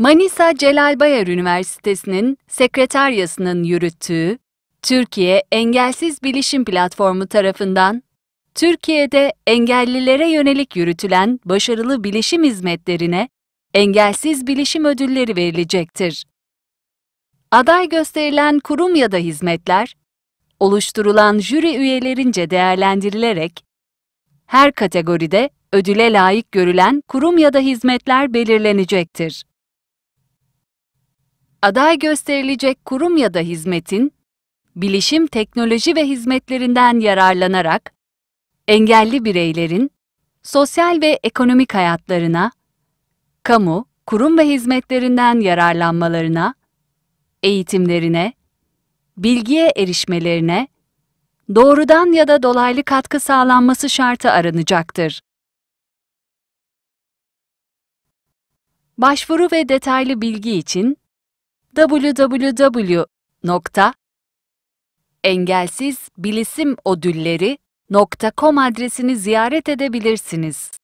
Manisa Celal Bayar Üniversitesi'nin sekreteryasının yürüttüğü Türkiye Engelsiz Bilişim Platformu tarafından Türkiye'de engellilere yönelik yürütülen başarılı bilişim hizmetlerine engelsiz bilişim ödülleri verilecektir. Aday gösterilen kurum ya da hizmetler, oluşturulan jüri üyelerince değerlendirilerek her kategoride ödüle layık görülen kurum ya da hizmetler belirlenecektir. Aday gösterilecek kurum ya da hizmetin, bilişim teknoloji ve hizmetlerinden yararlanarak, engelli bireylerin sosyal ve ekonomik hayatlarına, kamu, kurum ve hizmetlerinden yararlanmalarına, eğitimlerine, bilgiye erişmelerine, doğrudan ya da dolaylı katkı sağlanması şartı aranacaktır. Başvuru ve detaylı bilgi için www.engelsizbilisimodülleri.com adresini ziyaret edebilirsiniz.